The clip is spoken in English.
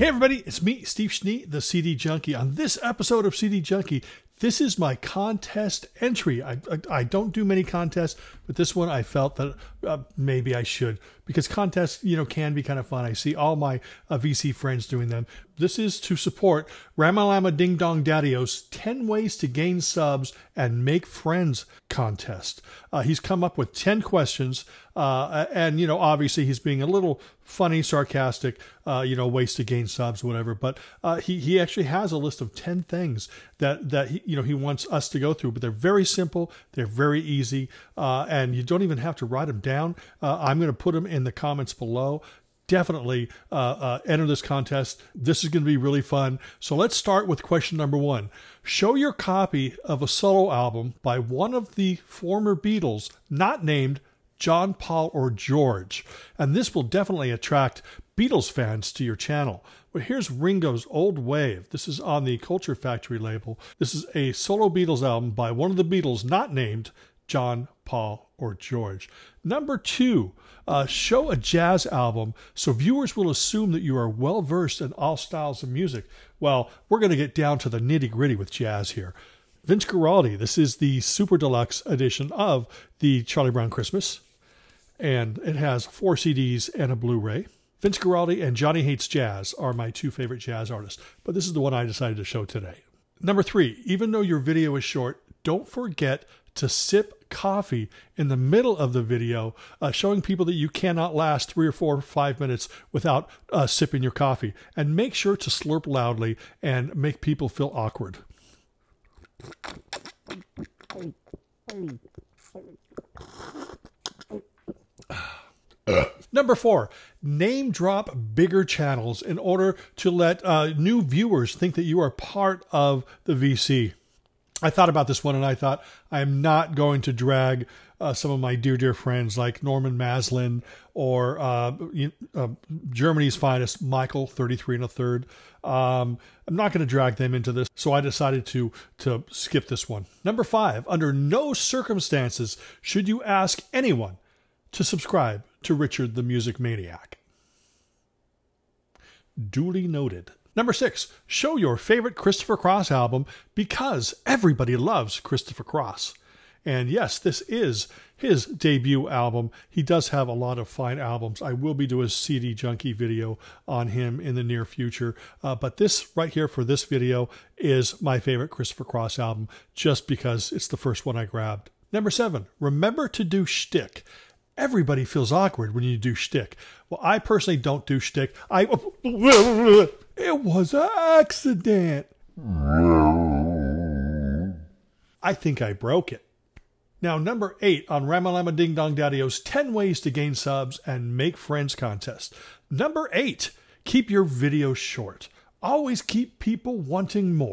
Hey everybody, it's me, Steve Schnee, the CD Junkie. On this episode of CD Junkie, this is my contest entry. I, I, I don't do many contests, but this one I felt that uh, maybe I should because contests, you know, can be kind of fun. I see all my uh, VC friends doing them. This is to support Ramalama Ding Dong Daddy-O's 10 Ways to Gain Subs and Make Friends contest. Uh, he's come up with 10 questions, uh, and, you know, obviously he's being a little funny, sarcastic, uh, you know, ways to gain subs, whatever. But uh, he, he actually has a list of 10 things that, that he, you know, he wants us to go through, but they're very simple, they're very easy, uh, and you don't even have to write them down. Uh, I'm going to put them in the comments below definitely uh, uh, enter this contest. This is going to be really fun. So let's start with question number one. Show your copy of a solo album by one of the former Beatles, not named John, Paul, or George. And this will definitely attract Beatles fans to your channel. But here's Ringo's Old Wave. This is on the Culture Factory label. This is a solo Beatles album by one of the Beatles not named John, Paul, or George. Number two, uh, show a jazz album so viewers will assume that you are well versed in all styles of music. Well, we're going to get down to the nitty gritty with jazz here. Vince Guaraldi, this is the super deluxe edition of the Charlie Brown Christmas, and it has four CDs and a Blu ray. Vince Guaraldi and Johnny Hates Jazz are my two favorite jazz artists, but this is the one I decided to show today. Number three, even though your video is short, don't forget to sip coffee in the middle of the video, uh, showing people that you cannot last three or four or five minutes without uh, sipping your coffee. And make sure to slurp loudly and make people feel awkward. Number four, name drop bigger channels in order to let uh, new viewers think that you are part of the VC. I thought about this one and I thought I am not going to drag uh, some of my dear, dear friends like Norman Maslin or uh, uh, Germany's finest Michael, 33 and a third. Um, I'm not going to drag them into this, so I decided to to skip this one. Number five, under no circumstances should you ask anyone to subscribe to Richard the Music Maniac. Duly noted. Number six, show your favorite Christopher Cross album because everybody loves Christopher Cross. And yes, this is his debut album. He does have a lot of fine albums. I will be doing a CD Junkie video on him in the near future. Uh, but this right here for this video is my favorite Christopher Cross album just because it's the first one I grabbed. Number seven, remember to do shtick everybody feels awkward when you do shtick. Well, I personally don't do shtick. I it was an accident. I think I broke it. Now, number eight on Ramalama Ding Dong Daddy-O's 10 Ways to Gain Subs and Make Friends contest. Number eight, keep your videos short. Always keep people wanting more.